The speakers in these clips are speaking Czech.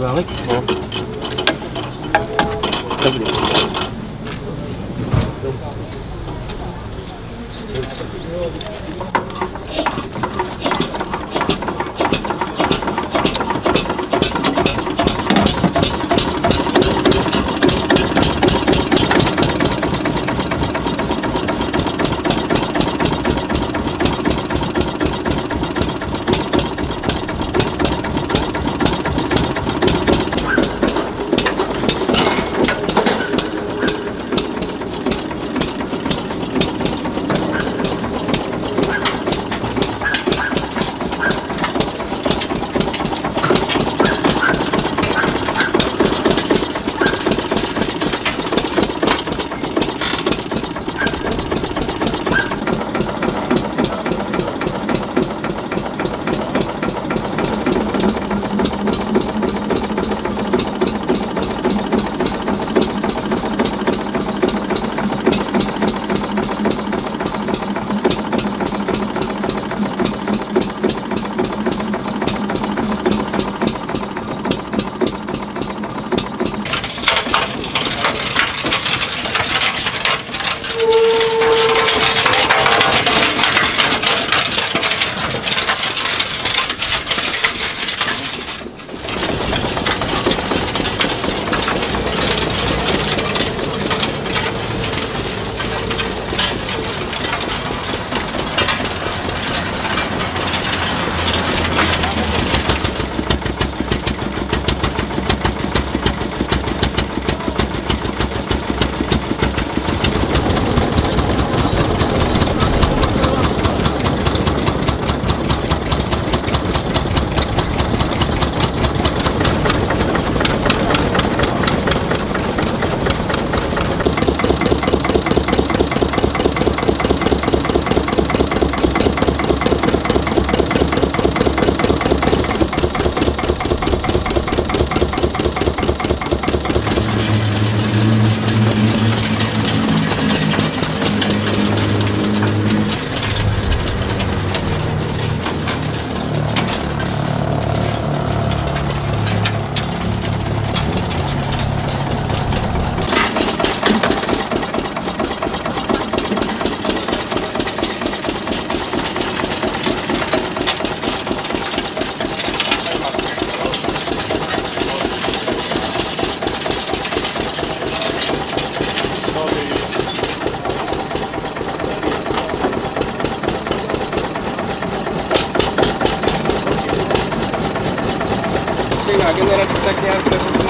Well, I aqui é a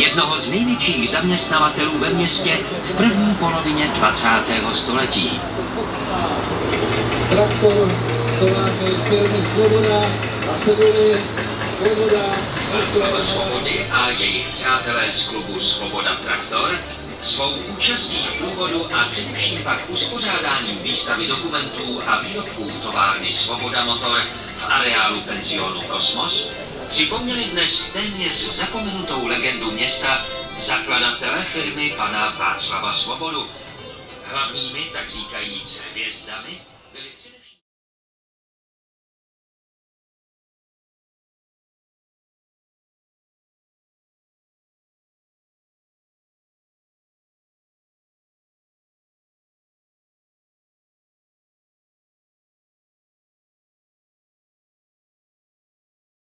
jednoho z největších zaměstnavatelů ve městě v první polovině 20. století. Traktor, stojáky, firmy Svoboda a ceduli Svoboda. Václava Svobody a jejich přátelé z klubu Svoboda Traktor svou účastí v průvodu a především pak uspořádáním výstavy dokumentů a výrobků továrny Svoboda Motor v areálu penzionu Kosmos připomněli dnes téměř zapomenutou legendu města zakladatele firmy pana Václava Svobodu. Hlavními, tak říkajíc, hvězdami byly především